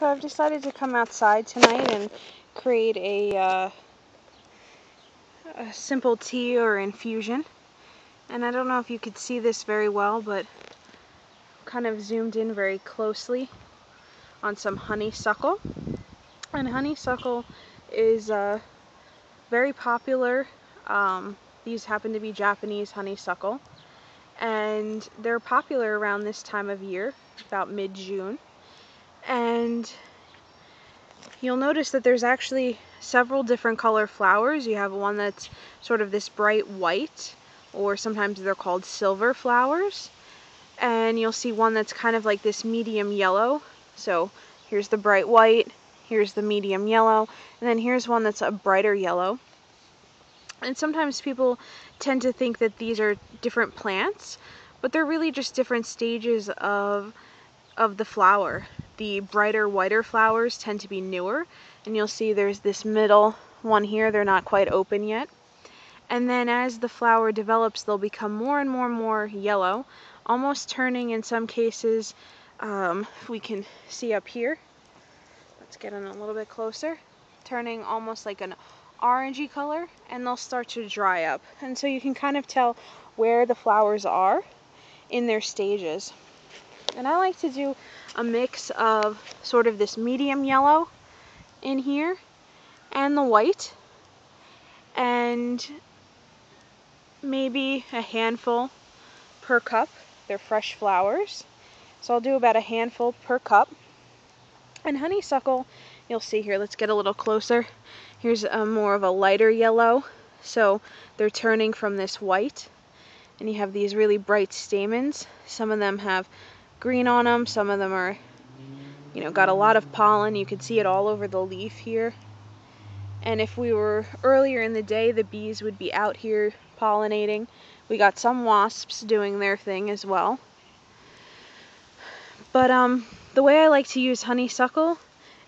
So I've decided to come outside tonight and create a, uh, a simple tea or infusion. And I don't know if you could see this very well, but kind of zoomed in very closely on some honeysuckle. And honeysuckle is uh, very popular. Um, these happen to be Japanese honeysuckle. And they're popular around this time of year, about mid-June and you'll notice that there's actually several different color flowers. You have one that's sort of this bright white, or sometimes they're called silver flowers. And you'll see one that's kind of like this medium yellow. So here's the bright white, here's the medium yellow, and then here's one that's a brighter yellow. And sometimes people tend to think that these are different plants, but they're really just different stages of of the flower. The brighter, whiter flowers tend to be newer, and you'll see there's this middle one here. They're not quite open yet. And then as the flower develops, they'll become more and more and more yellow, almost turning in some cases, um, we can see up here. Let's get in a little bit closer. Turning almost like an orangey color, and they'll start to dry up. And so you can kind of tell where the flowers are in their stages. And I like to do a mix of sort of this medium yellow in here and the white and maybe a handful per cup. They're fresh flowers. So I'll do about a handful per cup. And honeysuckle, you'll see here, let's get a little closer. Here's a more of a lighter yellow. So they're turning from this white. And you have these really bright stamens. Some of them have green on them. Some of them are, you know, got a lot of pollen. You can see it all over the leaf here. And if we were earlier in the day, the bees would be out here pollinating. We got some wasps doing their thing as well. But um, the way I like to use honeysuckle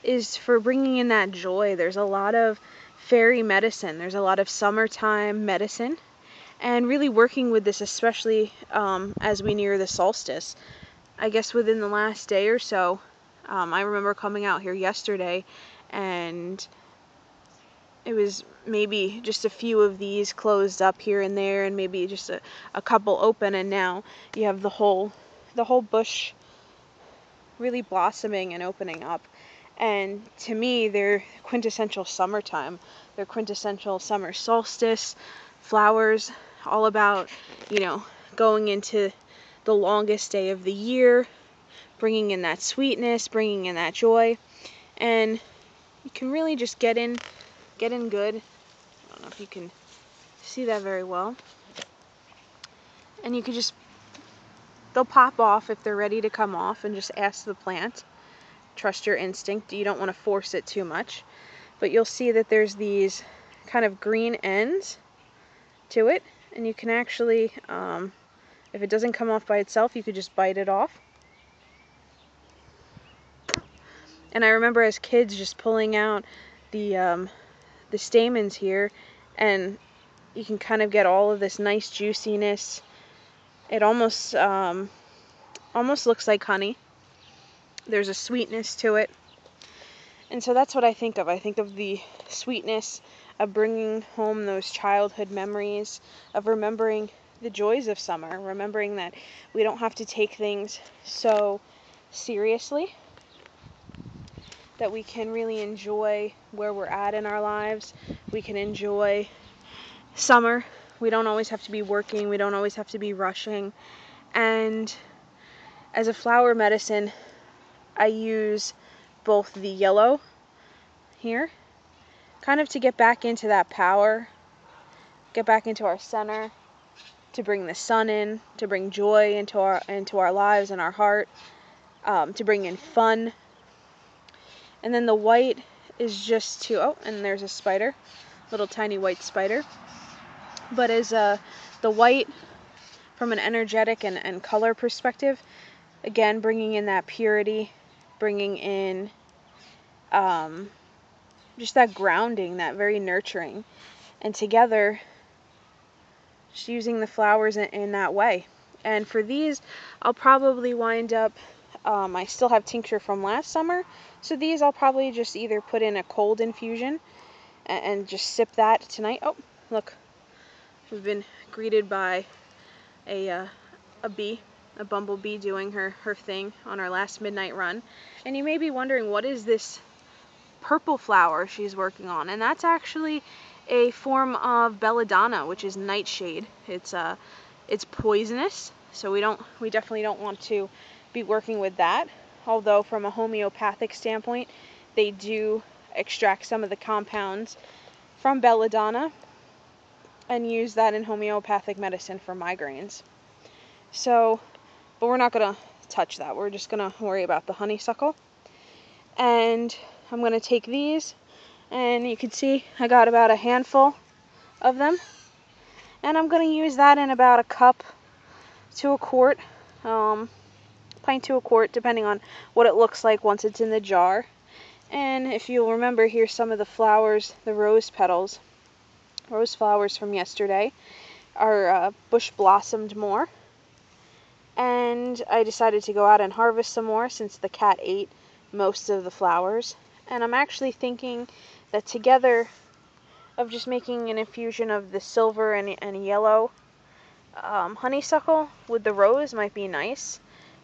is for bringing in that joy. There's a lot of fairy medicine. There's a lot of summertime medicine. And really working with this, especially um, as we near the solstice. I guess within the last day or so. Um, I remember coming out here yesterday and it was maybe just a few of these closed up here and there and maybe just a, a couple open and now you have the whole the whole bush really blossoming and opening up and to me they're quintessential summertime they're quintessential summer solstice flowers all about you know going into the longest day of the year, bringing in that sweetness, bringing in that joy. And you can really just get in, get in good. I don't know if you can see that very well. And you can just, they'll pop off if they're ready to come off and just ask the plant. Trust your instinct. You don't want to force it too much. But you'll see that there's these kind of green ends to it. And you can actually um, if it doesn't come off by itself, you could just bite it off. And I remember as kids just pulling out the um, the stamens here, and you can kind of get all of this nice juiciness. It almost um, almost looks like honey. There's a sweetness to it. And so that's what I think of. I think of the sweetness of bringing home those childhood memories, of remembering the joys of summer, remembering that we don't have to take things so seriously, that we can really enjoy where we're at in our lives. We can enjoy summer. We don't always have to be working, we don't always have to be rushing. And as a flower medicine, I use both the yellow here, kind of to get back into that power, get back into our center, to bring the sun in, to bring joy into our into our lives and our heart, um, to bring in fun. And then the white is just to oh, and there's a spider, little tiny white spider. But as uh, the white from an energetic and, and color perspective, again bringing in that purity, bringing in um, just that grounding, that very nurturing, and together just using the flowers in, in that way. And for these, I'll probably wind up Um, I still have tincture from last summer, so these I'll probably just either put in a cold infusion and, and just sip that tonight. Oh, look, we've been greeted by a, uh, a bee, a bumblebee doing her, her thing on our last midnight run. And you may be wondering, what is this purple flower she's working on? And that's actually a form of belladonna, which is nightshade. It's uh, it's poisonous, so we don't we definitely don't want to be working with that. Although from a homeopathic standpoint, they do extract some of the compounds from belladonna and use that in homeopathic medicine for migraines. So, but we're not going to touch that. We're just going to worry about the honeysuckle. And I'm going to take these and you can see I got about a handful of them. And I'm going to use that in about a cup to a quart um, pint to a quart depending on what it looks like once it's in the jar. And if you'll remember here's some of the flowers the rose petals. Rose flowers from yesterday are uh, bush blossomed more. And I decided to go out and harvest some more since the cat ate most of the flowers and I'm actually thinking that together of just making an infusion of the silver and, and yellow um, honeysuckle with the rose might be nice.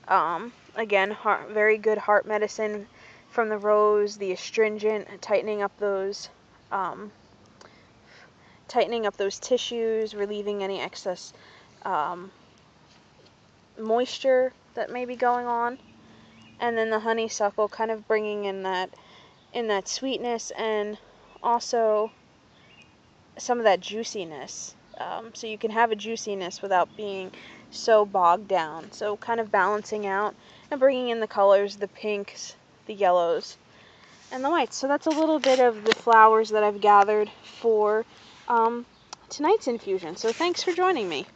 Um, again, heart, very good heart medicine from the rose, the astringent, tightening up those, um, tightening up those tissues, relieving any excess um, moisture that may be going on, and then the honeysuckle kind of bringing in that in that sweetness and also some of that juiciness. Um, so you can have a juiciness without being so bogged down. So kind of balancing out and bringing in the colors, the pinks, the yellows, and the whites. So that's a little bit of the flowers that I've gathered for um, tonight's infusion. So thanks for joining me.